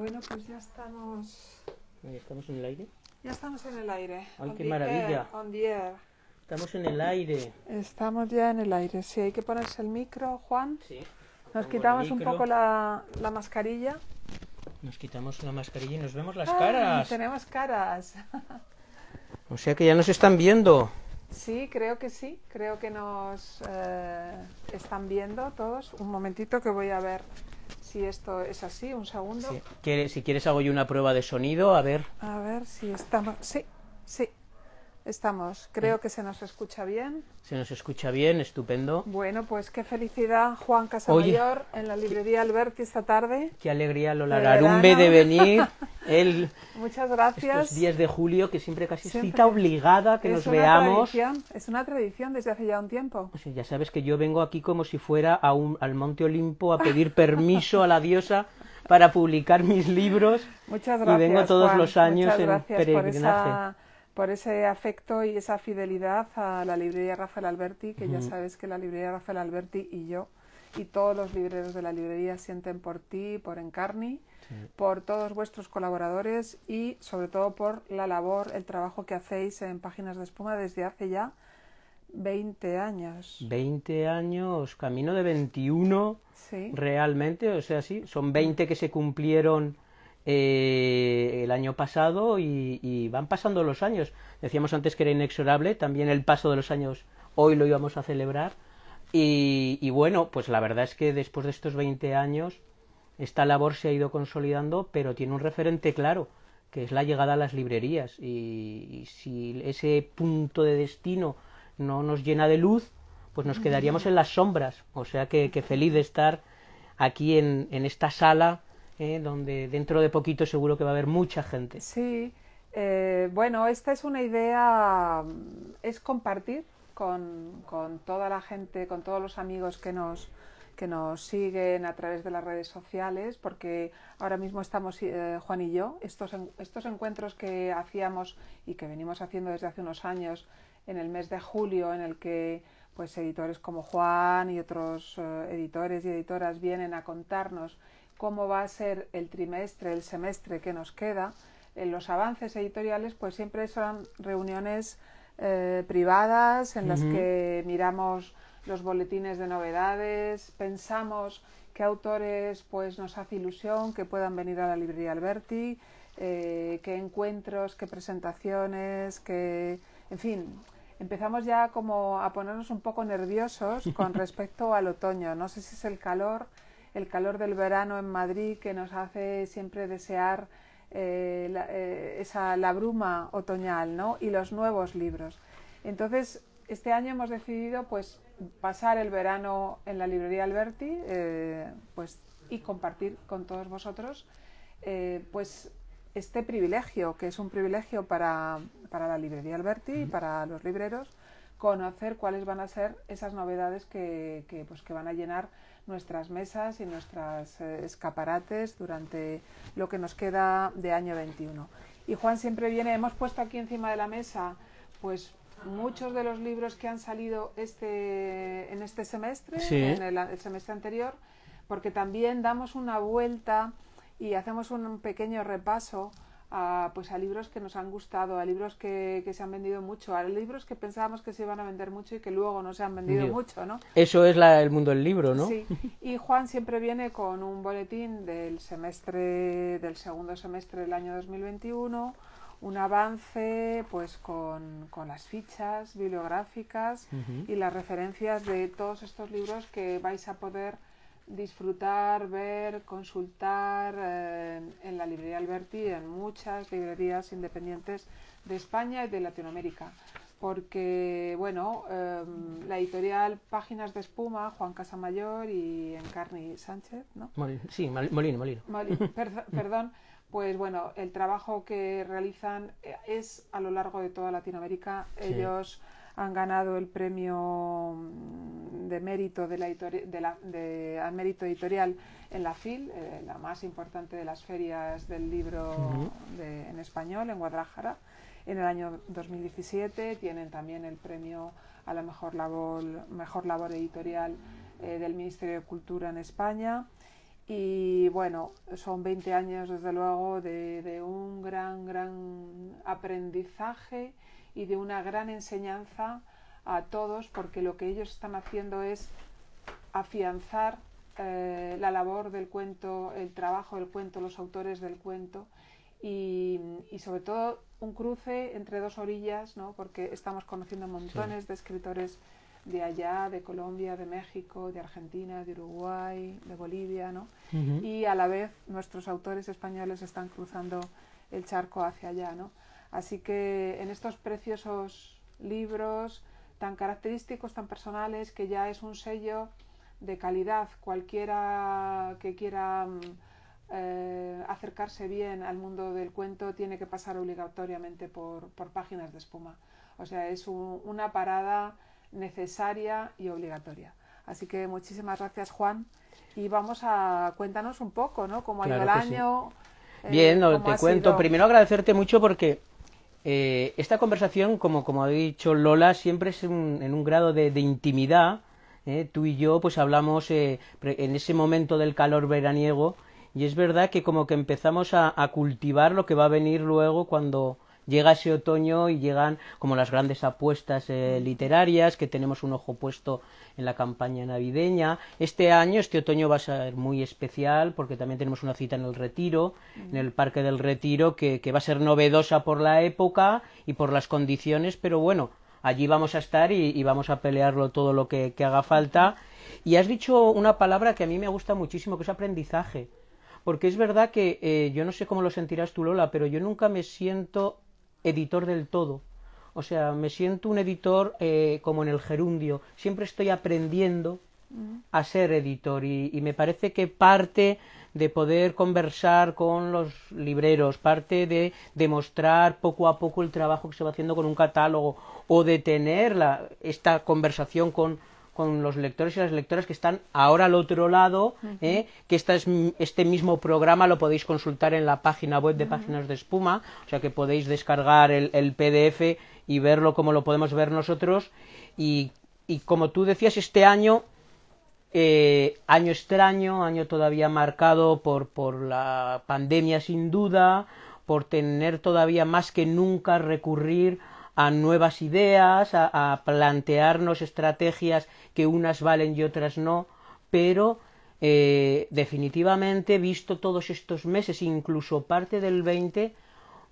Bueno, pues ya estamos. ¿Estamos en el aire? Ya estamos en el aire. Ay, On qué maravilla. air. Estamos en el aire. Estamos ya en el aire. Sí, hay que ponerse el micro, Juan. Sí. Nos quitamos un poco la, la mascarilla. Nos quitamos la mascarilla y nos vemos las ¡Ay, caras. tenemos caras. O sea que ya nos están viendo. Sí, creo que sí. Creo que nos eh, están viendo todos. Un momentito que voy a ver si esto es así. Un segundo. Sí. ¿Quiere- Si quieres hago yo una prueba de sonido, a ver. A ver si estamos. Sí, sí. Estamos. Creo que se nos escucha bien. Se nos escucha bien, estupendo. Bueno, pues qué felicidad, Juan Casamayor, en la librería Alberti esta tarde. Qué alegría Lola De Larumbe de venir. El, Muchas estos gracias. días de julio, que siempre casi es Siempre. cita obligada que es nos una veamos. Tradición, es una tradición desde hace ya un tiempo. O sea, ya sabes que yo vengo aquí como si fuera a un, al Monte Olimpo a pedir permiso a la diosa para publicar mis libros. Muchas Y gracias. vengo todos Juan. los años en peregrinaje. Por ese afecto y esa fidelidad a la librería Rafael Alberti, que ya sabes que la librería Rafael Alberti y yo y todos los libreros de la librería sienten por ti, por Encarni, por todos vuestros colaboradores y sobre todo por la labor, el trabajo que hacéis en Páginas de Espuma desde hace ya 20 años. 20 años, camino de 21 Sí. realmente, o sea, sí, son 20 que se cumplieron eh, el año pasado y, y van pasando los años. Decíamos antes que era inexorable, también el paso de los años hoy lo íbamos a celebrar. Y, y bueno, pues la verdad es que después de estos 20 años esta labor se ha ido consolidando, pero tiene un referente claro, que es la llegada a las librerías. Y, y si ese punto de destino no nos llena de luz, pues nos quedaríamos en las sombras. O sea que, que feliz de estar aquí en, en esta sala, eh, donde dentro de poquito seguro que va a haber mucha gente. Sí, eh, bueno, esta es una idea, es compartir con, con toda la gente, con todos los amigos que nos, que nos siguen a través de las redes sociales, porque ahora mismo estamos, eh, Juan y yo, estos, estos encuentros que hacíamos y que venimos haciendo desde hace unos años en el mes de julio, en el que pues editores como Juan y otros editores y editoras vienen a contarnos cómo va a ser el trimestre, el semestre que nos queda. En los avances editoriales, pues siempre son reuniones eh, privadas en las que miramos los boletines de novedades, pensamos qué autores pues nos hace ilusión que puedan venir a la librería Alberti, eh, qué encuentros, qué presentaciones, qué, en fin, empezamos ya como a ponernos un poco nerviosos con respecto al otoño. No sé si es el calor, el calor del verano en Madrid que nos hace siempre desear eh, la, eh, esa, la bruma otoñal ¿no? y los nuevos libros. Entonces, este año hemos decidido pues pasar el verano en la librería Alberti eh, pues, y compartir con todos vosotros pues este privilegio, que es un privilegio para, para la librería Alberti y para los libreros, conocer cuáles van a ser esas novedades que, que, pues, que van a llenar nuestras mesas y nuestros escaparates durante lo que nos queda de año 21. Y Juan siempre viene, hemos puesto aquí encima de la mesa pues muchos de los libros que han salido este, en este semestre, Sí. en el, el semestre anterior, porque también damos una vuelta y hacemos un pequeño repaso a, pues a libros que nos han gustado, a libros que, que se han vendido mucho, a libros que pensábamos que se iban a vender mucho y que luego no se han vendido mucho, ¿no? Eso es la- el mundo del libro, ¿no? Sí, y Juan siempre viene con un boletín del semestre, del segundo semestre del año 2021, un avance pues con, con las fichas bibliográficas y las referencias de todos estos libros que vais a poder disfrutar, ver, consultar eh, en la librería Alberti, en muchas librerías independientes de España y de Latinoamérica. Porque, bueno, em, la editorial Páginas de Espuma, Juan Casamayor y Encarni Sánchez, ¿no? Mol- sí, Mol- Molino, Molino. Moli- perdo- perdón, pues bueno, el trabajo que realizan eh, es a lo largo de toda Latinoamérica. Sí. Ellos han ganado el premio mm, de mérito de la, de la- de- al mérito editorial en la FIL, eh, la más importante de las ferias del libro de- en español, en Guadalajara. En el año 2017 tienen también el premio a la mejor labor, mejor labor editorial eh, del Ministerio de Cultura en España. Y bueno, son 20 años desde luego de, de un gran, gran aprendizaje y de una gran enseñanza a todos porque lo que ellos están haciendo es afianzar eh, la labor del cuento, el trabajo del cuento, los autores del cuento y, y, sobre todo un cruce entre dos orillas, ¿no? porque estamos conociendo montones sí. de escritores de allá, de Colombia, de México, de Argentina, de Uruguay, de Bolivia, ¿no? Uh -huh. y a la vez nuestros autores españoles están cruzando el charco hacia allá. ¿no? Así que en estos preciosos libros tan característicos, tan personales, que ya es un sello de calidad. Cualquiera que quiera eh, acercarse bien al mundo del cuento tiene que pasar obligatoriamente por, por páginas de espuma. O sea, es un, una parada necesaria y obligatoria. Así que muchísimas gracias, Juan. Y vamos a cuéntanos un poco, ¿no? Cómo claro ha ido el año. Sí. Eh, Bien, no, te cuento. Sido... Primero agradecerte mucho porque eh, esta conversación, como, como ha dicho Lola, siempre es un, en un grado de, intimidad. ¿eh? Tú y yo, pues hablamos eh, en ese momento del calor veraniego y es verdad que como que empezamos a, cultivar lo que va a venir luego cuando llega ese otoño y llegan como las grandes apuestas eh, literarias, que tenemos un ojo puesto en la campaña navideña. Este año, este otoño va a ser muy especial porque también tenemos una cita en el Retiro, en el Parque del Retiro, que, que va a ser novedosa por la época y por las condiciones, pero bueno, allí vamos a estar y, vamos a pelearlo todo lo que, que, haga falta. Y has dicho una palabra que a mí me gusta muchísimo, que es aprendizaje. Porque es verdad que eh, yo no sé cómo lo sentirás tú, Lola, pero yo nunca me siento editor del todo. O sea, me siento un editor eh, como en el gerundio. Siempre estoy aprendiendo a ser editor y, y, me parece que parte de poder conversar con los libreros, parte de demostrar poco a poco el trabajo que se va haciendo con un catálogo o de tener la, esta conversación con, con los lectores y las lectoras que están ahora al otro lado, uh -huh. ¿eh? que esta es, este mismo programa lo podéis consultar en la página web de. Páginas de Espuma, o sea que podéis descargar el, el PDF y verlo como lo podemos ver nosotros. Y, y como tú decías, este año, eh, año extraño, año todavía marcado por, por la pandemia sin duda, por tener todavía más que nunca recurrir a nuevas ideas, a, plantearnos estrategias que unas valen y otras no, pero eh, definitivamente, visto todos estos meses, incluso parte del 20,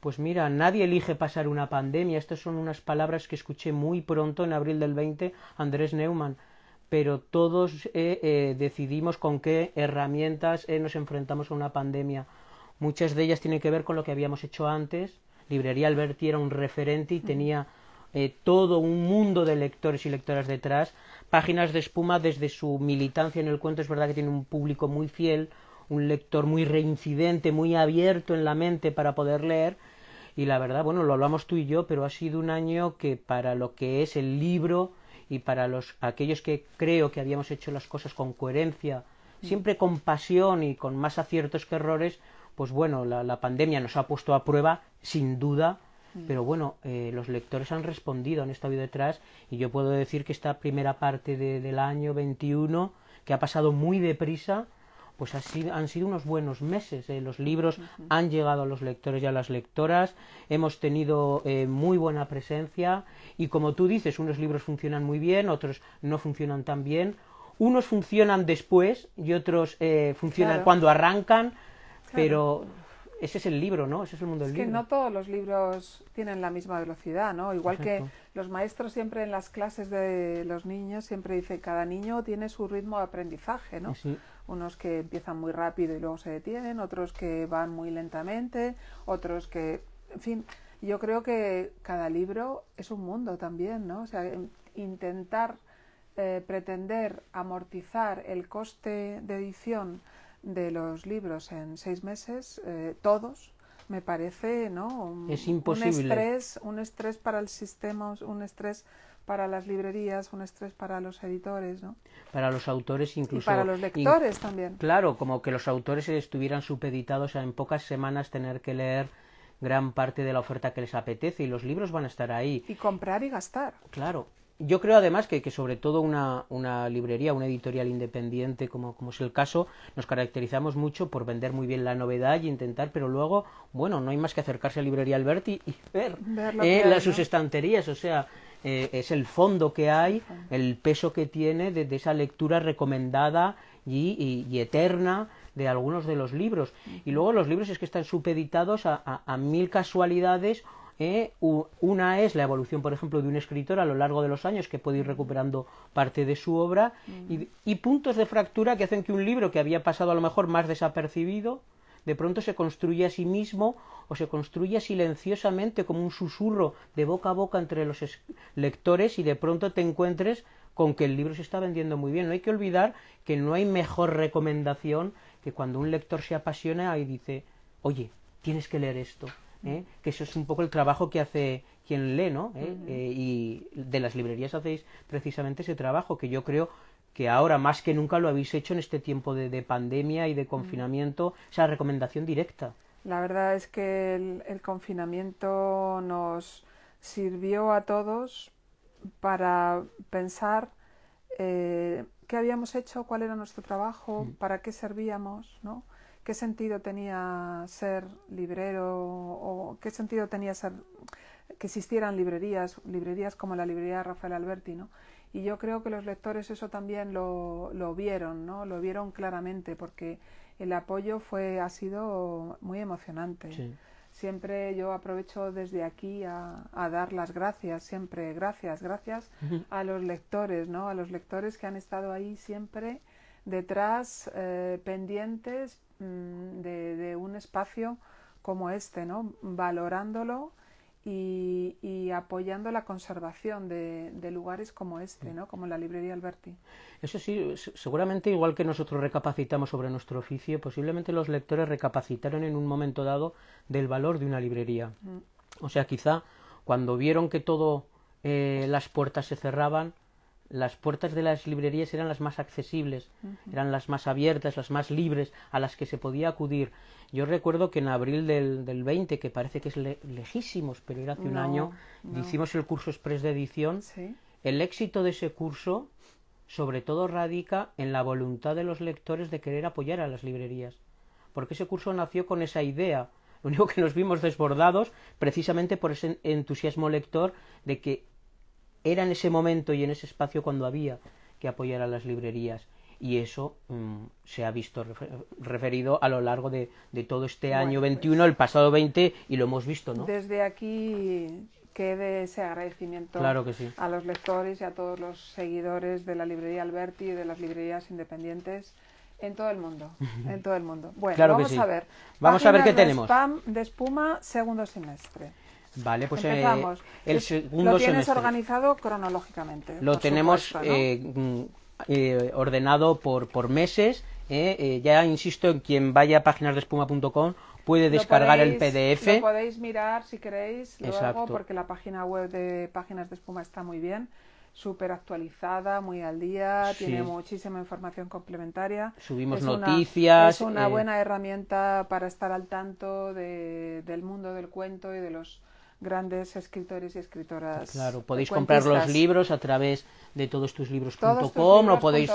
pues mira, nadie elige pasar una pandemia. Estas son unas palabras que escuché muy pronto, en abril del 20, Andrés Neumann. Pero todos eh, eh, decidimos con qué herramientas eh, nos enfrentamos a una pandemia. Muchas de ellas tienen que ver con lo que habíamos hecho antes, Librería Alberti era un referente y tenía eh, todo un mundo de lectores y lectoras detrás. Páginas de Espuma, desde su militancia en el cuento, es verdad que tiene un público muy fiel, un lector muy reincidente, muy abierto en la mente para poder leer. Y la verdad, bueno, lo hablamos tú y yo, pero ha sido un año que para lo que es el libro y para los, aquellos que creo que habíamos hecho las cosas con coherencia, siempre con pasión y con más aciertos que errores, pues bueno, la, la, pandemia nos ha puesto a prueba, sin duda, mm. pero bueno, eh, los lectores han respondido, han estado detrás, y yo puedo decir que esta primera parte de, del año 21, que ha pasado muy deprisa, pues ha sido, han sido unos buenos meses. Eh. Los libros uh -huh. han llegado a los lectores y a las lectoras, hemos tenido eh, muy buena presencia, y como tú dices, unos libros funcionan muy bien, otros no funcionan tan bien, unos funcionan después y otros eh, funcionan claro. cuando arrancan, pero ese es el libro, ¿no? Ese es el mundo es del que libro. no todos los libros tienen la misma velocidad, ¿no? Igual Exacto. que los maestros siempre en las clases de los niños siempre dicen cada niño tiene su ritmo de aprendizaje, ¿no? Sí. Unos que empiezan muy rápido y luego se detienen, otros que van muy lentamente, otros que, en fin, yo creo que cada libro es un mundo también, ¿no? O sea, intentar eh, pretender amortizar el coste de edición de los libros en seis meses, eh, todos, me parece, ¿no? Un, es imposible. Un estrés, un estrés para el sistema, un estrés para las librerías, un estrés para los editores, ¿no? Para los autores incluso. Y para los lectores in, también. Claro, como que los autores estuvieran supeditados a en pocas semanas tener que leer gran parte de la oferta que les apetece y los libros van a estar ahí. Y comprar y gastar. Claro. Yo creo además que, que sobre todo una, una, librería, una editorial independiente, como, como, es el caso, nos caracterizamos mucho por vender muy bien la novedad y intentar, pero luego, bueno, no hay más que acercarse a Librería Alberti y ver, eh, las, sus estanterías, o sea, eh, es el fondo que hay, el peso que tiene de, esa lectura recomendada y, y, eterna de algunos de los libros. Y luego los libros es que están supeditados a, a, a mil casualidades ¿eh? una es la evolución, por ejemplo, de un escritor a lo largo de los años que puede ir recuperando parte de su obra y, puntos de fractura que hacen que un libro que había pasado a lo mejor más desapercibido de pronto se construye a sí mismo o se construye silenciosamente como un susurro de boca a boca entre los lectores y de pronto te encuentres con que el libro se está vendiendo muy bien. No hay que olvidar que no hay mejor recomendación que cuando un lector se apasiona y dice, oye, tienes que leer esto. ¿Eh? que eso es un poco el trabajo que hace quien lee, ¿no? ¿Eh? Eh, y de las librerías hacéis precisamente ese trabajo que yo creo que ahora más que nunca lo habéis hecho en este tiempo de, pandemia y de confinamiento, esa recomendación directa. La verdad es que el, confinamiento nos sirvió a todos para pensar qué habíamos hecho, cuál era nuestro trabajo, mm. para qué servíamos, ¿no? Qué sentido tenía ser librero o qué sentido tenía ser que existieran librerías, librerías como la librería Rafael Alberti, ¿no? Y yo creo que los lectores eso también lo, lo vieron, ¿no? Lo vieron claramente porque el apoyo fue ha sido muy emocionante. Siempre yo aprovecho desde aquí a, a, dar las gracias, siempre gracias, gracias a los lectores, ¿no? A los lectores que han estado ahí siempre detrás, eh, pendientes, Mm, de, un espacio como este, ¿no? valorándolo y, apoyando la conservación de, lugares como este, ¿no? como la librería Alberti. Eso sí, seguramente igual que nosotros recapacitamos sobre nuestro oficio, posiblemente los lectores recapacitaron en un momento dado del valor de una librería. Mm. O sea, quizá cuando vieron que todo eh, las puertas se cerraban, las puertas de las librerías eran las más accesibles, eran las más abiertas, las más libres, a las que se podía acudir. Yo recuerdo que en abril del, del 20, que parece que es lejísimos, pero era hace un año, hicimos el curso express de edición. El éxito de ese curso, sobre todo, radica en la voluntad de los lectores de querer apoyar a las librerías. Porque ese curso nació con esa idea. Lo único que nos vimos desbordados precisamente por ese entusiasmo lector de que era en ese momento y en ese espacio cuando había que apoyar a las librerías y eso mm, se ha visto referido a lo largo de, todo este año 21, pues el pasado 20 y lo hemos visto, ¿no? Desde aquí quede ese agradecimiento a los lectores y a todos los seguidores de la librería Alberti y de las librerías independientes en todo el mundo, en todo el mundo. Bueno, vamos a ver. Vamos a ver qué tenemos. Spam de espuma segundo semestre. Vale, pues eh, el segundo Lo tienes organizado cronológicamente. Lo tenemos eh, mm, eh, ordenado por, por meses. ya insisto, en quien vaya a páginasdespuma.com puede descargar el PDF. Lo podéis mirar si queréis luego, porque la página web de Páginas de Espuma está muy bien súper actualizada, muy al día, tiene muchísima información complementaria. Subimos noticias. es una buena herramienta para estar al tanto de, del mundo del cuento y de los grandes escritores y escritoras. Claro, podéis comprar los libros a través de todostuslibros.com o podéis,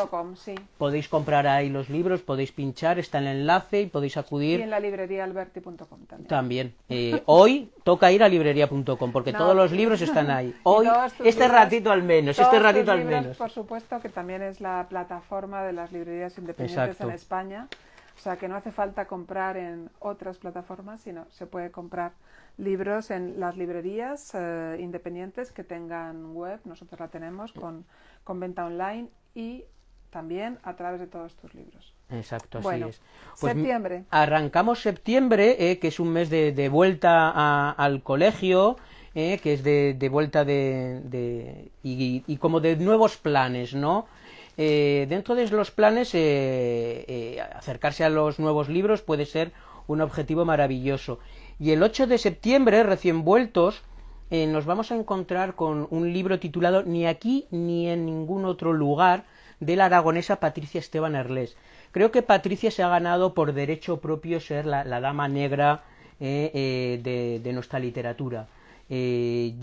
podéis comprar ahí los libros, podéis pinchar, está el enlace y podéis acudir. Y en la librería alberti.com también. También. Eh, hoy toca ir a librería.com porque todos los libros están ahí. Hoy, este ratito al menos, este ratito al menos. Por supuesto que también es la plataforma de las librerías independientes en España. O sea que no hace falta comprar en otras plataformas, sino se puede comprar libros en las librerías eh, independientes que tengan web, nosotros la tenemos con, con, venta online y también a través de todos tus libros. Exacto, así bueno, es. Pues septiembre. Arrancamos septiembre, eh, que es un mes de, de vuelta al colegio, eh, que es de, de vuelta de, de y, y, como de nuevos planes, ¿no? Eh, dentro de los planes, eh, acercarse a los nuevos libros puede ser un objetivo maravilloso. Y el 8 de septiembre, recién vueltos, eh, nos vamos a encontrar con un libro titulado Ni aquí ni en ningún otro lugar de la aragonesa Patricia Esteban Erlés. Creo que Patricia se ha ganado por derecho propio ser la, dama negra eh, eh, de, nuestra literatura. Eh,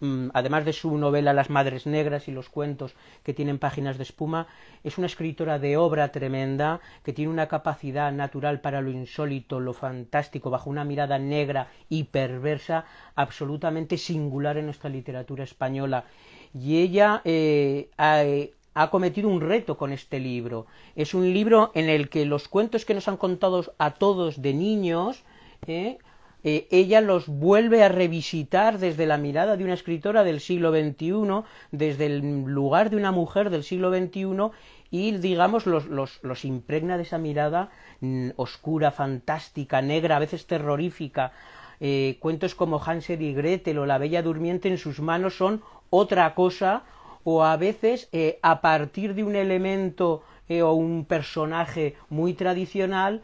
mm, además de su novela Las Madres Negras y los cuentos que tienen páginas de espuma, es una escritora de obra tremenda, que tiene una capacidad natural para lo insólito, lo fantástico, bajo una mirada negra y perversa, absolutamente singular en nuestra literatura española. Y ella eh, ha, cometido un reto con este libro. Es un libro en el que los cuentos que nos han contado a todos de niños, eh, eh, ella los vuelve a revisitar desde la mirada de una escritora del siglo XXI, desde el lugar de una mujer del siglo XXI, y digamos los, los, los impregna de esa mirada mm, oscura, fantástica, negra, a veces terrorífica. Eh, cuentos como Hansel y Gretel o La Bella Durmiente en sus manos son otra cosa, o a veces eh, a partir de un elemento o un personaje muy tradicional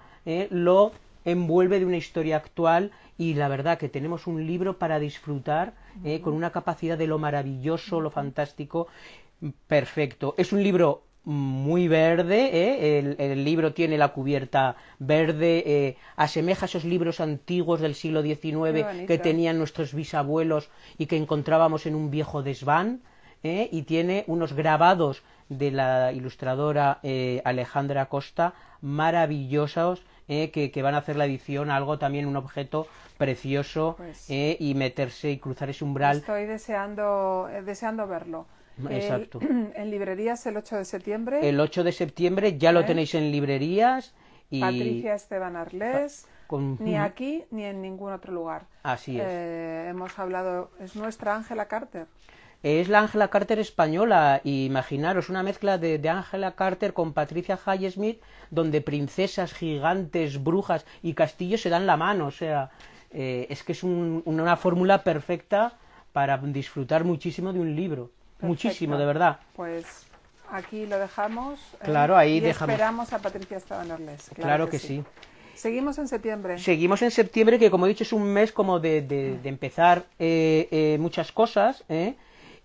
lo envuelve de una historia actual y la verdad que tenemos un libro para disfrutar eh, con una capacidad de lo maravilloso, lo fantástico, perfecto. Es un libro muy verde, eh, el, libro tiene la cubierta verde, eh, asemeja a esos libros antiguos del siglo XIX que tenían nuestros bisabuelos y que encontrábamos en un viejo desván, y tiene unos grabados de la ilustradora Alejandra Costa maravillosos que, van a hacer la edición algo también un objeto precioso pues eh, y meterse y cruzar ese umbral. Estoy deseando, eh, deseando verlo. Exacto. en librerías el 8 de septiembre. El 8 de septiembre ya lo ¿Eh? tenéis en librerías. Y... Patricia Esteban Arles. Ni aquí ni en ningún otro lugar. Así es. hemos hablado, es nuestra Ángela Carter. Es la Ángela Carter española, imaginaros una mezcla de Ángela Carter con Patricia Highsmith, donde princesas, gigantes, brujas y castillos se dan la mano, o sea, eh, es que es una fórmula perfecta para disfrutar muchísimo de un libro. Muchísimo, de verdad. Pues aquí lo dejamos. ¿eh? Claro, ahí y dejamos. Esperamos a Patricia Esteban Claro, que, sí. Seguimos en septiembre. Seguimos en septiembre, que como he dicho es un mes como de, empezar eh, muchas cosas.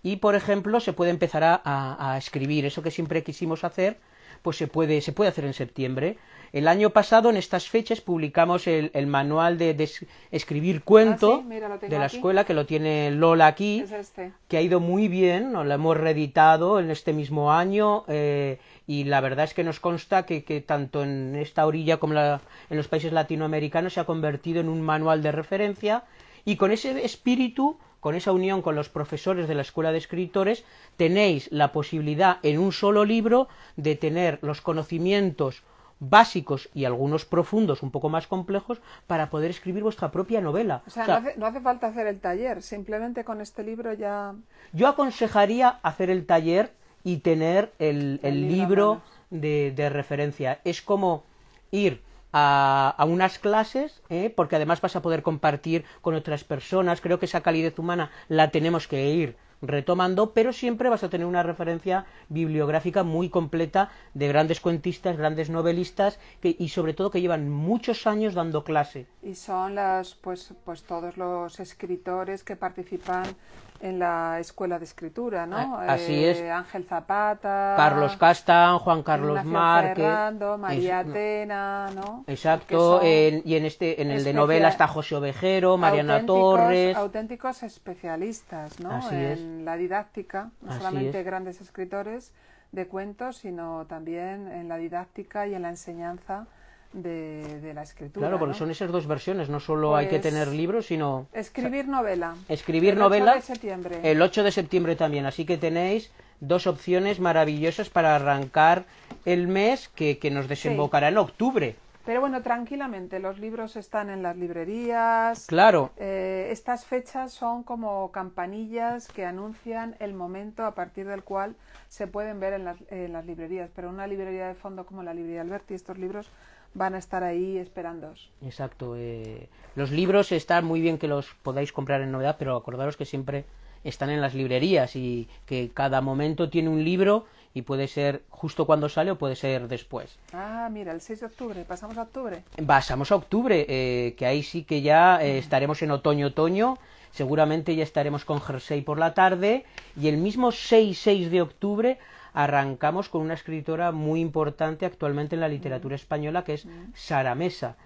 Y, por ejemplo, se puede empezar a, a, escribir. Eso que siempre quisimos hacer, pues se puede, se puede hacer en septiembre. El año pasado, en estas fechas, publicamos el, manual de, escribir cuento ah, de la escuela, que lo tiene Lola aquí, este. que ha ido muy bien, lo hemos reeditado en este mismo año, eh, y la verdad es que nos consta que, tanto en esta orilla como en los países latinoamericanos se ha convertido en un manual de referencia, y con ese espíritu con esa unión con los profesores de la Escuela de Escritores, tenéis la posibilidad en un solo libro de tener los conocimientos básicos y algunos profundos, un poco más complejos, para poder escribir vuestra propia novela. O sea, no, hace, falta hacer el taller, simplemente con este libro ya... Yo aconsejaría hacer el taller y tener el, libro, de, referencia. Es como ir a, unas clases, ¿eh? porque además vas a poder compartir con otras personas. Creo que esa calidez humana la tenemos que ir retomando, pero siempre vas a tener una referencia bibliográfica muy completa de grandes cuentistas, grandes novelistas que, y sobre todo que llevan muchos años dando clase. Y son las, pues, pues todos los escritores que participan en la escuela de escritura, ¿no? Así es. Eh, Ángel Zapata, Carlos Castán, Juan Carlos Márquez, Fernando, María Atena, ¿no? Exacto, y en este, en el de novela está José Ovejero, Mariana Torres, auténticos especialistas, ¿no? en la didáctica, no solamente grandes escritores de cuentos, sino también en la didáctica y en la enseñanza de, la escritura. Claro, porque son esas dos versiones, no solo hay que pues tener libros, sino... Escribir novela. Escribir el novela. 8 de septiembre. El 8 de septiembre también, así que tenéis dos opciones maravillosas para arrancar el mes que, nos desembocará en octubre. Pero bueno, tranquilamente, los libros están en las librerías. Claro. Eh, estas fechas son como campanillas que anuncian el momento a partir del cual se pueden ver en las, en las librerías. Pero una librería de fondo como la librería Alberti, estos libros van a estar ahí esperándoos. Exacto. Eh, los libros están muy bien que los podáis comprar en novedad, pero acordaros que siempre están en las librerías y que cada momento tiene un libro y puede ser justo cuando sale o puede ser después. Ah, mira, el 6 de octubre, pasamos a octubre. Pasamos a octubre, eh, que ahí sí que ya eh, estaremos en otoño-otoño, seguramente ya estaremos con Jersey por la tarde y el mismo 6-6 de octubre arrancamos con una escritora muy importante actualmente en la literatura española, que es Sara Mesa.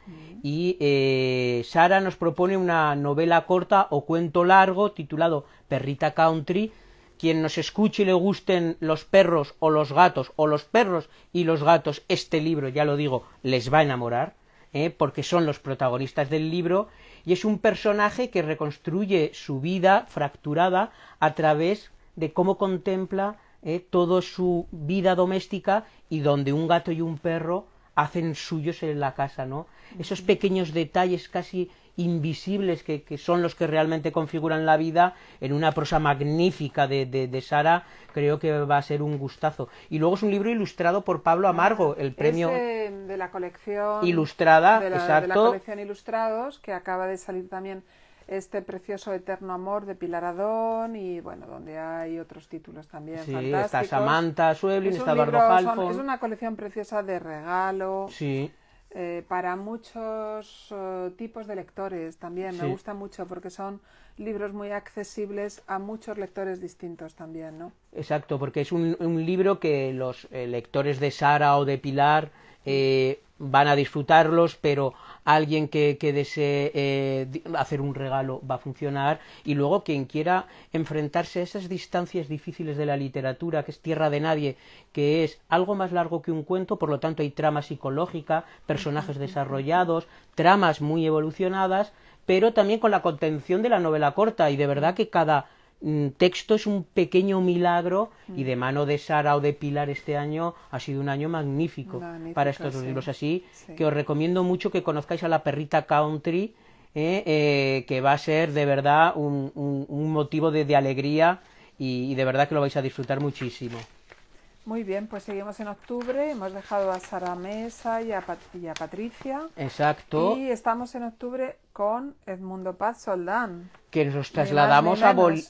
Y eh, Sara nos propone una novela corta o cuento largo titulado Perrita Country. Quien nos escuche y le gusten los perros o los gatos, o los perros y los gatos, este libro, ya lo digo, les va a enamorar, ¿eh? porque son los protagonistas del libro, y es un personaje que reconstruye su vida fracturada a través de cómo contempla eh, toda su vida doméstica y donde un gato y un perro hacen suyos en la casa, ¿no? Esos pequeños detalles casi invisibles que, que son los que realmente configuran la vida en una prosa magnífica de, de, de Sara, creo que va a ser un gustazo. Y luego es un libro ilustrado por Pablo Amargo, el premio Es de, de la colección ilustrada, la, de exacto. la colección Ilustrados, que acaba de salir también este precioso Eterno Amor de Pilar Adón y bueno, donde hay otros títulos también Sí, fantásticos. está Samantha Sueblin, Es está libro- Halfon. es una colección preciosa de regalo Sí, eh, para muchos eh, tipos de lectores también. Me gusta mucho porque son libros muy accesibles a muchos lectores distintos también, ¿no? Exacto, porque es un, un libro que los eh, lectores de Sara o de Pilar eh, van a disfrutarlos, pero alguien que, que desee eh, hacer un regalo va a funcionar. Y luego quien quiera enfrentarse a esas distancias difíciles de la literatura, que es tierra de nadie, que es algo más largo que un cuento, por lo tanto hay trama psicológica, personajes desarrollados, tramas muy evolucionadas, pero también con la contención de la novela corta. Y de verdad que cada texto es un pequeño milagro y de mano de Sara o de Pilar este año ha sido un año magnífico, Magnífico, para estos sí. libros así Sí. que os recomiendo mucho que conozcáis a la perrita country eh, eh, que va a ser de verdad un, un- un motivo de, de alegría y, y de verdad que lo vais a disfrutar muchísimo Muy bien, pues seguimos en octubre. Hemos dejado a Sara Mesa y a, Pat- y a Patricia. exacto Y estamos en octubre con Edmundo Paz Soldán. que nos trasladamos a Bol-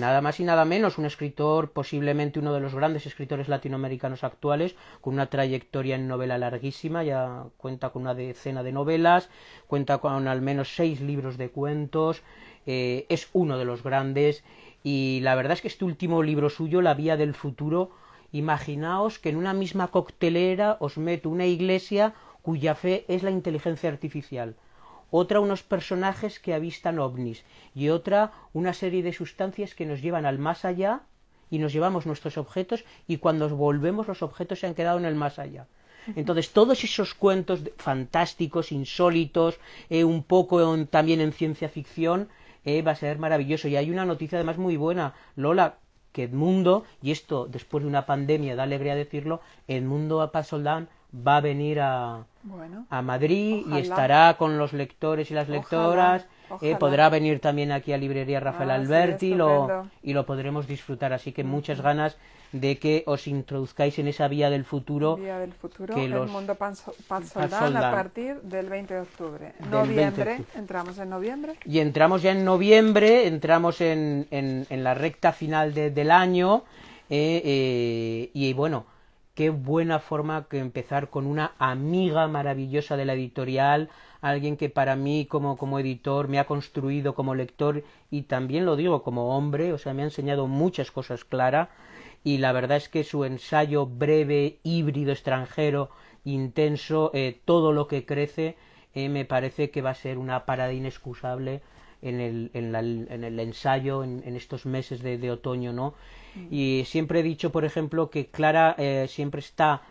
nada más y nada menos, un escritor, posiblemente uno de los grandes escritores latinoamericanos actuales, con una trayectoria en novela larguísima, ya cuenta con una decena de novelas, cuenta con al menos seis libros de cuentos, eh, es uno de los grandes, y la verdad es que este último libro suyo, La Vía del Futuro, imaginaos que en una misma coctelera os meto una iglesia cuya fe es la inteligencia artificial otra unos personajes que avistan ovnis y otra una serie de sustancias que nos llevan al más allá y nos llevamos nuestros objetos y cuando volvemos los objetos se han quedado en el más allá. Entonces todos esos cuentos fantásticos, insólitos, eh, un poco en- también en ciencia ficción, eh, va a ser maravilloso. Y hay una noticia además muy buena, Lola, que Edmundo, y esto después de una pandemia da alegría decirlo, Edmundo Pasoldán va a venir a, Bueno, a Madrid Ojalá. y estará con los lectores y las Ojalá, lectoras. eh, podrá venir también aquí a Librería Rafael Ah, sí, Alberti lo- y lo podremos disfrutar. Así que muchas ganas de que os introduzcáis en esa vía del futuro. Día del Futuro, que los- Paz Soldán, Soldán. a partir del 20 de octubre. Del 20 de Noviembre, octubre. entramos en noviembre. Y entramos ya en noviembre, entramos en, en- en la recta final de- del año. eh, eh, y bueno, qué buena forma que empezar con una amiga maravillosa de la editorial, alguien que para mí como, como editor me ha construido como lector y también lo digo como hombre, o sea, me ha enseñado muchas cosas claras y la verdad es que su ensayo breve, híbrido, extranjero, intenso, eh, todo lo que crece, eh, me parece que va a ser una parada inexcusable en el, en la- en el ensayo en, estos meses de otoño, ¿no? Y siempre he dicho, por ejemplo, que Clara eh, siempre está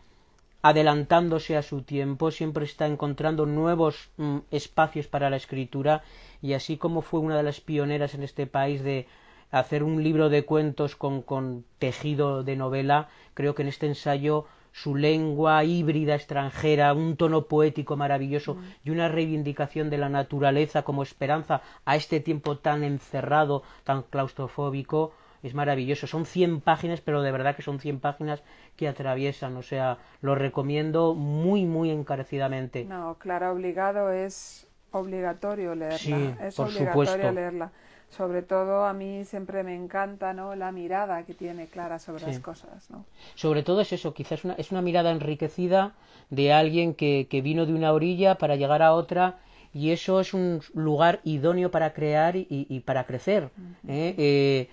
adelantándose a su tiempo, siempre está encontrando nuevos mm, espacios para la escritura. Y así como fue una de las pioneras en este país de hacer un libro de cuentos con, con tejido de novela, creo que en este ensayo su lengua híbrida extranjera, un tono poético maravilloso y una reivindicación de la naturaleza como esperanza a este tiempo tan encerrado, tan claustrofóbico, es maravilloso. Son 100 páginas, pero de verdad que son 100 páginas que atraviesan, o sea, lo recomiendo muy, muy encarecidamente. No, Clara Obligado es obligatorio leerla. Sí, es por obligatorio supuesto. leerla. Sobre todo a mí siempre me encanta ¿no? la mirada que tiene Clara sobre Sí. las cosas. ¿no? Sobre todo es eso, quizás una, es una mirada enriquecida de alguien que, que vino de una orilla para llegar a otra y eso es un lugar idóneo para crear y, y para crecer. ¿eh? Eh,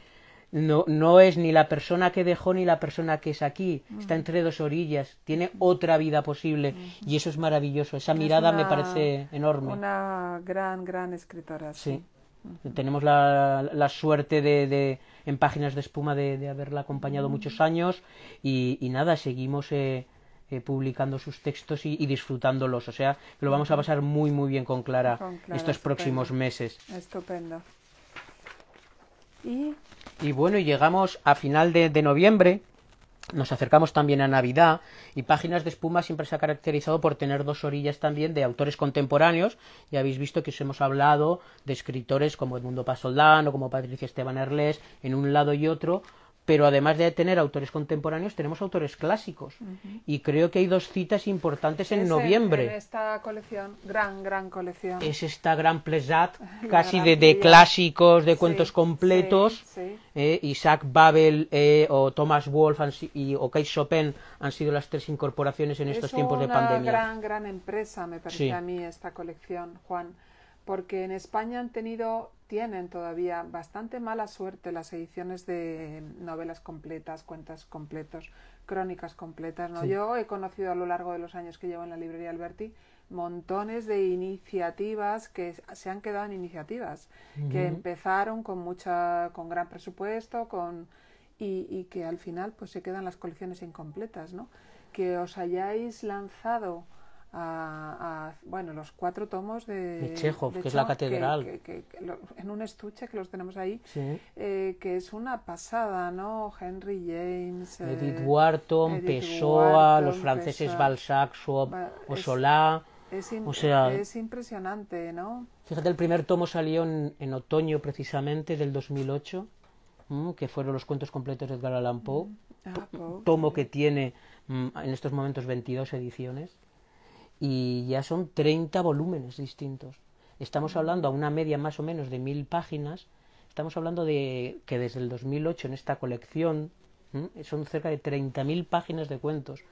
no, no es ni la persona que dejó ni la persona que es aquí. Está entre dos orillas. Tiene otra vida posible. Y eso es maravilloso. Esa mirada me parece enorme. Una gran, gran escritora. Sí. Tenemos la, la suerte de, de, en Páginas de Espuma de, de haberla acompañado muchos años. Y, y nada, seguimos. Eh, eh, publicando sus textos y, y, disfrutándolos. O sea, que lo vamos a pasar muy, muy bien con Clara, Con Clara, estos estupendo. próximos meses. Estupendo. Y Y bueno, y llegamos a final de, de noviembre. Nos acercamos también a Navidad y Páginas de Espuma siempre se ha caracterizado por tener dos orillas también de autores contemporáneos. Ya habéis visto que os hemos hablado de escritores como Edmundo Pasoldán o como Patricia Esteban Erles en un lado y otro, pero además de tener autores contemporáneos tenemos autores clásicos. Y creo que hay dos citas importantes en es noviembre. En, esta colección, gran, gran colección. Es esta gran plesat casi gran de, de clásicos, de Sí, cuentos completos. sí, sí. Eh, Isaac Babel eh, o Thomas Wolfe han y, o Kate Chopin han sido las tres incorporaciones en estos es tiempos de una pandemia. gran, gran empresa, me parece a mí, esta colección, Juan, porque en España han tenido, tienen todavía bastante mala suerte las ediciones de novelas completas, cuentas completos, crónicas completas. ¿no? Sí. Yo he conocido a lo largo de los años que llevo en la librería Alberti montones de iniciativas que se han quedado en iniciativas, que empezaron con mucha, con gran presupuesto, con y, y que al final pues se quedan las colecciones incompletas, ¿no? Que os hayáis lanzado a, a, bueno los cuatro tomos de, De Chekhov, que es la catedral. que- que- que lo- en un estuche que los tenemos ahí, Sí. eh, que es una pasada, ¿no? Henry James, eh, Edith Wharton, Edith Pessoa, Wharton, los franceses Pessoa. Balzac, Schwab Va- o es- o sea- es impresionante, ¿no? Fíjate, el primer tomo salió en, en otoño precisamente del 2008, mm, que fueron los cuentos completos de Edgar Allan Poe. Ah, Poe. tomo que tiene mm, en estos momentos 22 ediciones y ya son 30 volúmenes distintos. Estamos hablando a una media más o menos de mil páginas. Estamos hablando de que desde el 2008 en esta colección son cerca de 30.000 páginas de cuentos.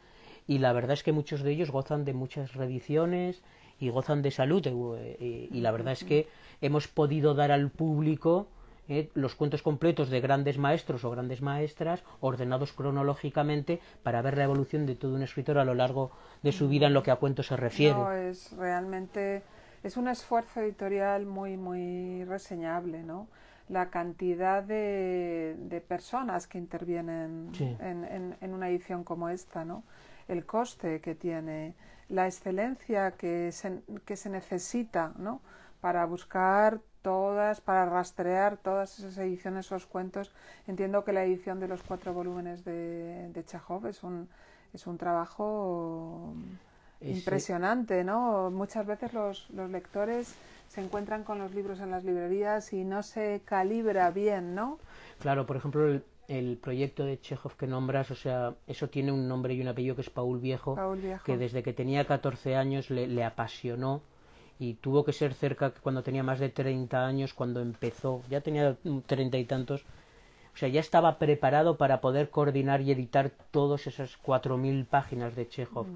Y la verdad es que muchos de ellos gozan de muchas reediciones y gozan de salud. eh, y la verdad es que hemos podido dar al público eh, los cuentos completos de grandes maestros o grandes maestras ordenados cronológicamente para ver la evolución de todo un escritor a lo largo de su vida en lo que a cuentos se refiere. No, es realmente es un esfuerzo editorial muy muy reseñable, ¿no? La cantidad de, de personas que intervienen Sí. en, en- en una edición como esta, ¿no? El coste que tiene, la excelencia que se, que se necesita, ¿no? Para buscar todas, para rastrear todas esas ediciones, esos cuentos. Entiendo que la edición de los cuatro volúmenes de, de Chekhov es un, es un trabajo Ese- impresionante, ¿no? Muchas veces los, los lectores se encuentran con los libros en las librerías y no se calibra bien, ¿no? Claro, por ejemplo, el, el proyecto de Chekhov que nombras, o sea, eso tiene un nombre y un apellido que es Paul Viejo, Paul Viejo. que desde que tenía 14 años le, le apasionó y tuvo que ser cerca cuando tenía más de 30 años, cuando empezó, ya tenía treinta y tantos, o sea, ya estaba preparado para poder coordinar y editar todas esas 4.000 páginas de Chekhov.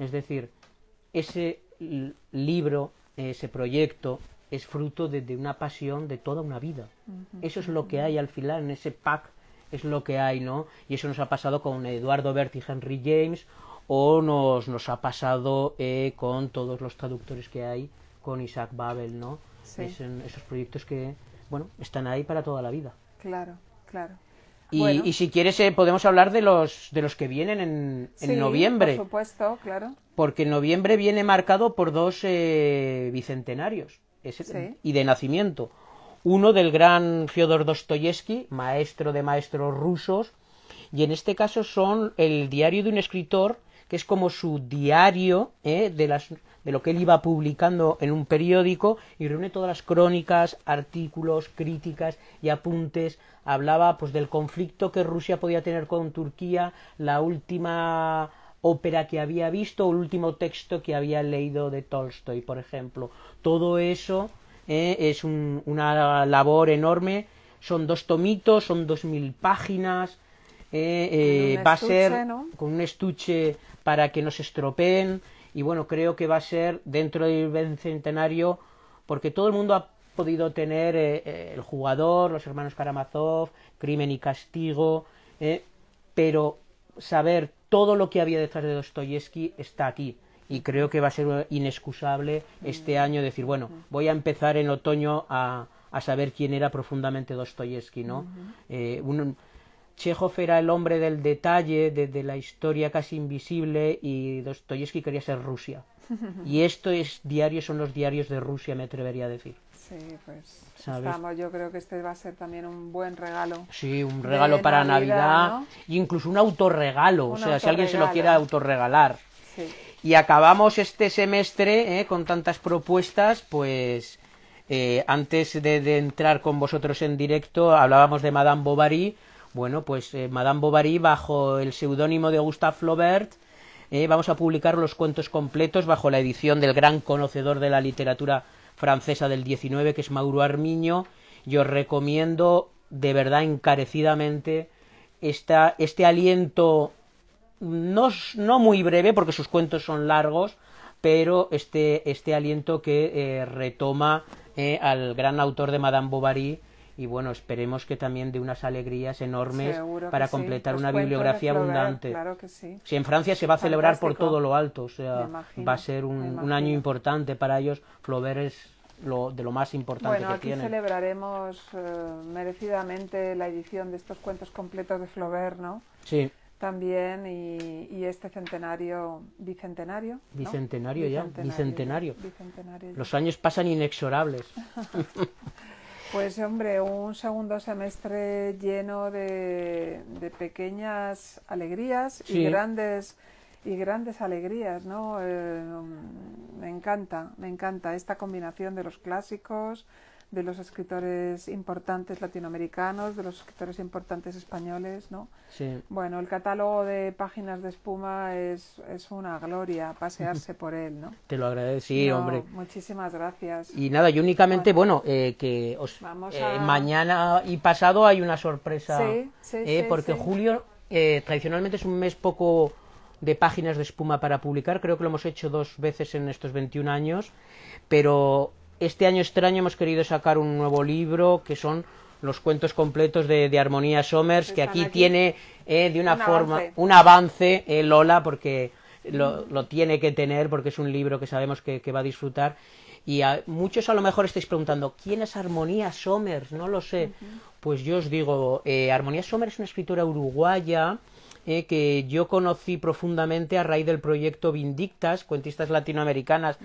Es decir, ese libro, ese proyecto, es fruto de, de una pasión de toda una vida. Eso es lo que hay al final, en ese pack es lo que hay, ¿no? Y eso nos ha pasado con Eduardo Bert y Henry James, o nos, nos ha pasado eh, con todos los traductores que hay, con Isaac Babel, ¿no? Sí. Es en esos proyectos que, bueno, están ahí para toda la vida. Claro, claro. Y, Bueno. y si quieres eh, podemos hablar de los de los que vienen en, en Sí, noviembre, Por supuesto, claro. porque noviembre viene marcado por dos eh, bicentenarios es- Sí. y de nacimiento. Uno del gran Fyodor Dostoyevsky, maestro de maestros rusos, y en este caso son el diario de un escritor que es como su diario eh, de, las, de lo que él iba publicando en un periódico y reúne todas las crónicas, artículos, críticas y apuntes. Hablaba pues del conflicto que Rusia podía tener con Turquía, la última ópera que había visto o el último texto que había leído de Tolstoy, por ejemplo. Todo eso eh, es un- una labor enorme. Son dos tomitos, son dos mil páginas. eh, eh, va a ser ¿no? con un estuche para que no se estropeen y bueno creo que va a ser dentro del bicentenario porque todo el mundo ha podido tener eh, eh, El jugador, Los hermanos Karamazov, Crimen y Castigo, eh, pero saber todo lo que había detrás de Dostoyevsky está aquí. Y creo que va a ser inexcusable este año decir, bueno, voy a empezar en otoño a, a saber quién era profundamente Dostoyevsky, ¿no? Eh, un, Chekhov era el hombre del detalle, de, de, la historia casi invisible, y Dostoyevsky quería ser Rusia. Y esto es diario, son los diarios de Rusia, me atrevería a decir. Sí, pues estamos, yo creo que este va a ser también un buen regalo. Sí, un regalo para Navidad, Navidad ¿no? y incluso un autorregalo, un o sea, autorregalo. si alguien se lo quiere autorregalar. Sí. Y acabamos este semestre ¿eh? con tantas propuestas, pues eh, antes de, de, entrar con vosotros en directo hablábamos de Madame Bovary. Bueno, pues eh, Madame Bovary bajo el seudónimo de Gustave Flaubert eh, vamos a publicar los cuentos completos bajo la edición del gran conocedor de la literatura francesa del 19, que es Mauro Armiño. Yo recomiendo de verdad encarecidamente esta, este aliento, no, no, muy breve, porque sus cuentos son largos, pero este, este aliento que eh, retoma al gran autor de Madame Bovary, y bueno, esperemos que también de unas alegrías enormes para completar sí. una bibliografía abundante. Claro que sí. Si en Francia se va a celebrar por todo lo alto, o sea, imagino, va a ser un, un, año importante para ellos. Flaubert es lo, de lo más importante bueno, que aquí tienen. celebraremos eh, merecidamente la edición de estos cuentos completos de Flaubert, ¿no? Sí. También y, y este centenario, bicentenario. ¿no? Bicentenario ya, bicentenario. bicentenario ya. Los años pasan inexorables. Pues hombre, un segundo semestre lleno de, de pequeñas alegrías Sí. y grandes y grandes alegrías, ¿no? Eh, me encanta, me encanta esta combinación de los clásicos, de los escritores importantes latinoamericanos, de los escritores importantes españoles, ¿no? Sí. Bueno, el catálogo de páginas de espuma es, es una gloria pasearse por él, ¿no? Te lo agradezco, sí, No, hombre. Muchísimas gracias. Y nada, y únicamente, bueno, eh, que os, Vamos eh, a- mañana y pasado hay una sorpresa. Sí, sí, eh, sí, porque sí. julio eh, tradicionalmente es un mes poco de páginas de espuma para publicar. Creo que lo hemos hecho dos veces en estos 21 años. Pero este año extraño hemos querido sacar un nuevo libro que son los cuentos completos de, de Armonía Somers, que aquí, aquí. tiene eh, de una Un forma avance. un avance, eh, Lola, porque lo, lo tiene que tener, porque es un libro que sabemos que, que va a disfrutar. Y a muchos a lo mejor estáis preguntando, ¿quién es Armonía Somers? No lo sé. Pues yo os digo, eh, Armonía Somers es una escritora uruguaya eh, que yo conocí profundamente a raíz del proyecto Vindictas, cuentistas latinoamericanas,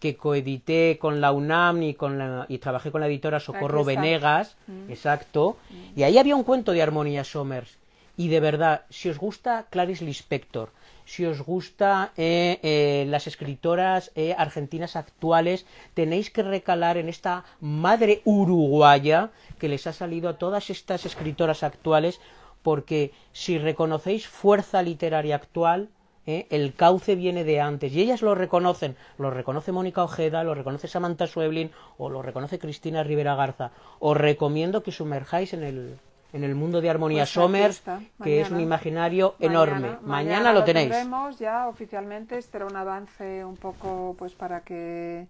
que coedité con la UNAM y, con la- y trabajé con la editora Socorro. Venegas, exacto. Y ahí había un cuento de Armonía Somers. Y de verdad, si os gusta Clarice Lispector, si os gusta eh, eh, las escritoras eh, argentinas actuales, tenéis que recalar en esta madre uruguaya que les ha salido a todas estas escritoras actuales, porque si reconocéis fuerza literaria actual, eh, el cauce viene de antes y ellas lo reconocen, lo reconoce Mónica Ojeda, lo reconoce Samantha Sueblin o lo reconoce Cristina Rivera Garza. Os recomiendo que sumerjáis en el, en el mundo de Armonía Pues Somers, que es un mañana. imaginario enorme. Mañana, lo lo tenéis. tendremos ya oficialmente. Este era un avance un poco pues para que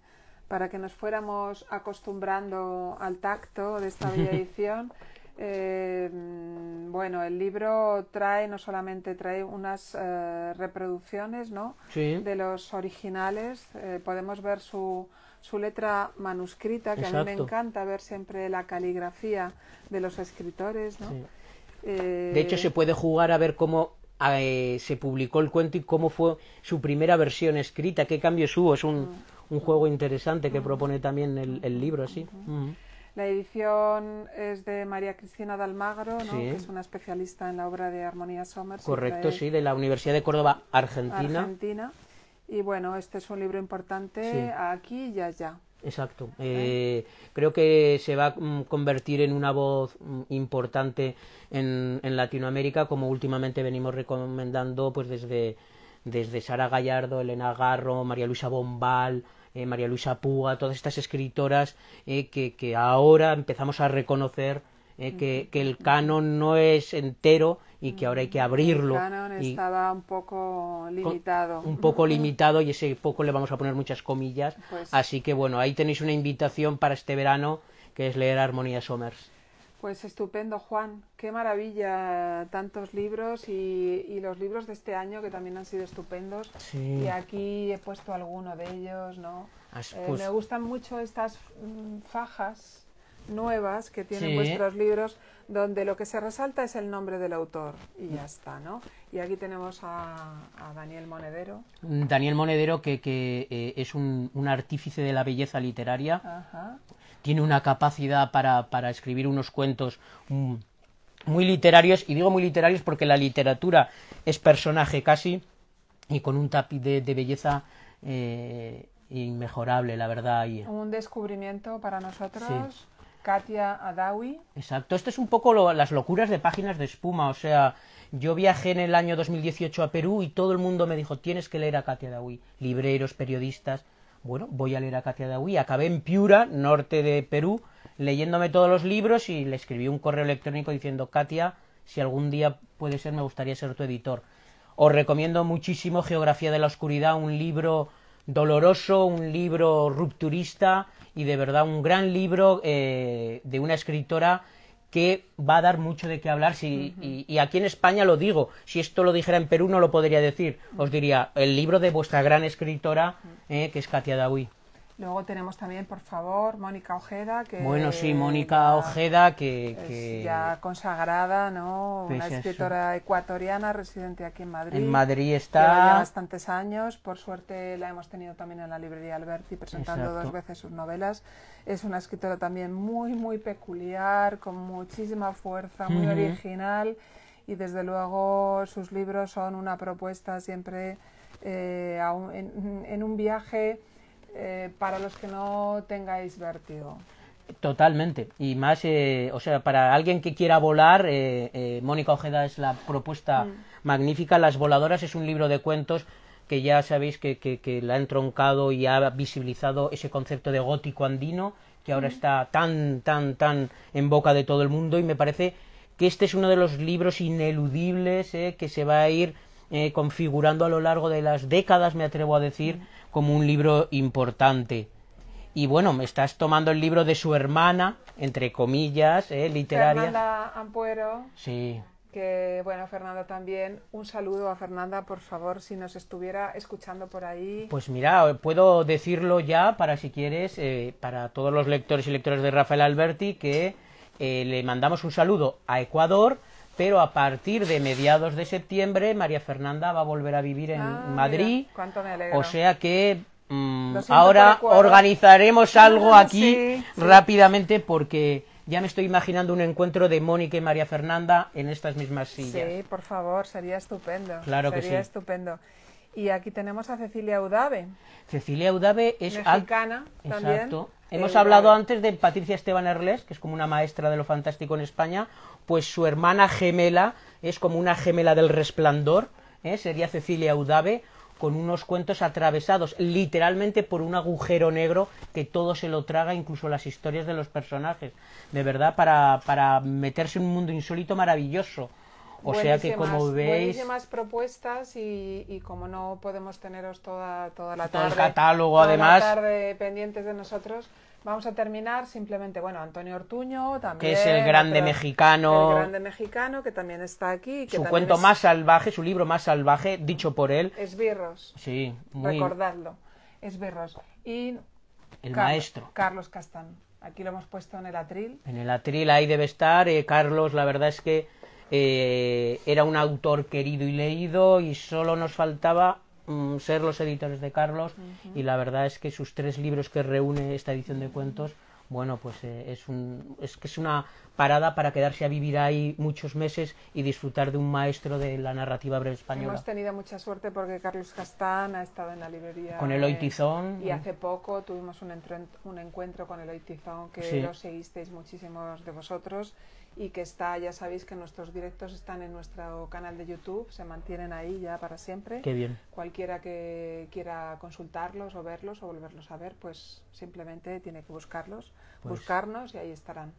para que nos fuéramos acostumbrando al tacto de esta bella edición. Eh, mm, bueno, el libro trae no solamente trae unas eh, reproducciones, ¿no? Sí. De los originales. Eh, podemos ver su su letra manuscrita, que a mí me encanta ver siempre la caligrafía de los escritores, ¿no? Sí. Eh, De hecho, se puede jugar a ver cómo eh, se publicó el cuento y cómo fue su primera versión escrita, qué cambios hubo. Es un, un juego interesante que propone también el, el libro, sí. Ujú. La edición es de María Cristina Dalmagro, ¿no? Sí. que es una especialista en la obra de Armonía Somers. Correcto, sí, de la Universidad de Córdoba, Argentina. Argentina. Y bueno, este es un libro importante Sí. aquí y allá. Exacto. Eh, creo que se va a mm, convertir en una voz mm, importante en, en Latinoamérica, como últimamente venimos recomendando, pues desde, desde Sara Gallardo, Elena Garro, María Luisa Bombal, eh, María Luisa Puga, todas estas escritoras eh, que, que ahora empezamos a reconocer eh, que, que el canon no es entero y que ahora hay que abrirlo. El canon y- estaba un poco limitado. un poco limitado y ese poco le vamos a poner muchas comillas. Pues- Así que bueno, ahí tenéis una invitación para este verano que es leer Armonía Somers. Pues estupendo, Juan. Qué maravilla tantos libros y, y, los libros de este año que también han sido estupendos. Sí. Y aquí he puesto alguno de ellos, ¿no? As- Eh, me gustan mucho estas mm, fajas nuevas que tienen Sí. vuestros libros donde lo que se resalta es el nombre del autor y ya está, ¿no? Y aquí tenemos a, a Daniel Monedero. Daniel Monedero, que, que, eh, es un, un artífice de la belleza literaria, Ajá. Tiene una capacidad para, para escribir unos cuentos mm, muy literarios, y digo muy literarios porque la literatura es personaje casi, y con un tapiz de, de belleza eh, inmejorable, la verdad. y- Un descubrimiento para nosotros. Sí. Katia Adawi. Exacto, esto es un poco lo- las locuras de páginas de espuma, o sea, yo viajé en el año 2018 a Perú y todo el mundo me dijo, tienes que leer a Katia Dawi, libreros, periodistas, bueno, voy a leer a Katia Dawi, acabé en Piura, norte de Perú, leyéndome todos los libros y le escribí un correo electrónico diciendo, Katia, si algún día puede ser, me gustaría ser tu editor. Os recomiendo muchísimo Geografía de la Oscuridad, un libro doloroso, un libro rupturista y de verdad un gran libro eh, de una escritora que va a dar mucho de qué hablar. Si, y, y aquí en España lo digo, si esto lo dijera en Perú no lo podría decir. Os diría el libro de vuestra gran escritora, eh, que es Katia Dawi. Luego tenemos también, por favor, Mónica Ojeda, que Bueno, sí, Mónica Ojeda, que... es que- ya consagrada, ¿no? Pese Una a eso. escritora ecuatoriana residente aquí en Madrid. En Madrid Lleva ya está... bastantes años, por suerte la hemos tenido también en la librería Alberti presentando Exacto. dos veces sus novelas. Es una escritora también muy, muy peculiar, con muchísima fuerza, muy Ujú. original y desde luego sus libros son una propuesta siempre eh, a un- en, en un viaje eh, para los que no tengáis vértigo. Totalmente. Y más, eh, o sea, para alguien que quiera volar, eh, Mónica Ojeda es la propuesta magnífica. Las voladoras es un libro de cuentos que ya sabéis que, que, que la ha entroncado y ha visibilizado ese concepto de gótico andino que ahora está tan, tan, tan en boca de todo el mundo y me parece que este es uno de los libros ineludibles que se va a ir eh, configurando a lo largo de las décadas, me atrevo a decir, como un libro importante. Y bueno, me estás tomando el libro de su hermana, entre comillas, eh, literaria. Fernanda Ampuero, Sí, que bueno, Fernanda también, un saludo a Fernanda, por favor, si nos estuviera escuchando por ahí. pues mira, puedo decirlo ya para si quieres, eh, para todos los lectores y lectores de Rafael Alberti, que eh, le mandamos un saludo a Ecuador, pero a partir de mediados de septiembre María Fernanda va a volver a vivir en Ah, Madrid. mira, cuánto me alegro. O sea que mm, ahora organizaremos algo aquí Sí, sí. rápidamente porque ya me estoy imaginando un encuentro de Mónica y María Fernanda en estas mismas sillas. Sí, por favor, sería estupendo. Claro que sería sí. estupendo. Y aquí tenemos a Cecilia Udave, Cecilia Udave es al- mexicana también. Exacto. Eh, Hemos hablado Udave. antes de Patricia Esteban Erles, que es como una maestra de lo fantástico en España, pues su hermana gemela es como una gemela del resplandor, ¿eh? sería Cecilia Udave, con unos cuentos atravesados literalmente por un agujero negro que todo se lo traga, incluso las historias de los personajes. De verdad, para, para meterse en un mundo insólito maravilloso. O sea que como veis... Buenísimas propuestas y, y como no podemos teneros toda, toda la Todo el tarde. catálogo, toda la además. tarde pendientes de nosotros. Vamos a terminar simplemente, bueno, Antonio Ortuño también. Que es el grande otro- mexicano. El grande mexicano que también está aquí. Que su cuento es más salvaje, su libro más salvaje, dicho por él. Esbirros, Sí, muy recordadlo. Esbirros. Y el Car- maestro. Carlos Castán. Aquí lo hemos puesto en el atril. En el atril ahí debe estar. eh, Carlos, la verdad es que eh, era un autor querido y leído y solo nos faltaba mm, ser los editores de Carlos y la verdad es que sus tres libros que reúne esta edición de cuentos, bueno, pues eh, es, un, es que es una parada para quedarse a vivir ahí muchos meses y disfrutar de un maestro de la narrativa breve española. Hemos tenido mucha suerte porque Carlos Castán ha estado en la librería. Con Eloy eh, Tizón. Y hace poco tuvimos un, un encuentro con Eloy Tizón que Sí. lo seguisteis muchísimos de vosotros y que está, ya sabéis que nuestros directos están en nuestro canal de YouTube, se mantienen ahí ya para siempre. Qué bien. Cualquiera que quiera consultarlos o verlos o volverlos a ver, pues simplemente tiene que buscarlos, Pues- buscarnos y ahí estarán.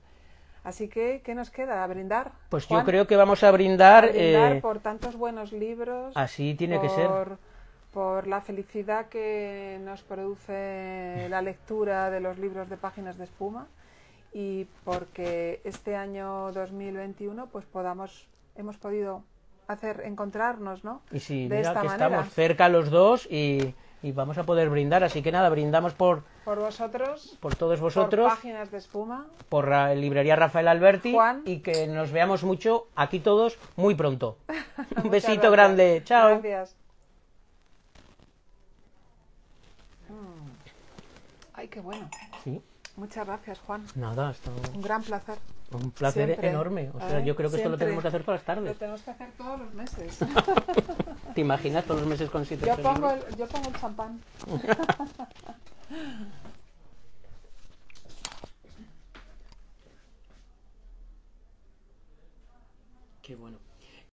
Así que, ¿qué nos queda? ¿A brindar? Pues Juan? yo creo que vamos a brindar. A brindar eh, por tantos buenos libros. así tiene que ser. Por la felicidad que nos produce la lectura de los libros de páginas de espuma y porque este año 2021 pues podamos, hemos podido hacer encontrarnos, ¿no? Y sí, de mira esta que manera. estamos cerca los dos y, y vamos a poder brindar. Así que nada, brindamos por, Por vosotros, por todos por vosotros, páginas de espuma. por la librería Rafael Alberti Juan. y que nos veamos mucho aquí todos muy pronto. Un besito gracias. grande, chao. Gracias. Mm. Ay, qué bueno. Sí, Muchas gracias, Juan. nada, esto Un gran placer. un placer Siempre. enorme. O sea, ¿Eh? yo creo que esto lo tenemos que hacer todas las Lo tardes. tenemos que hacer todos los meses. ¿Te imaginas todos los meses con siete yo, pongo el, yo pongo el champán. Qué bueno.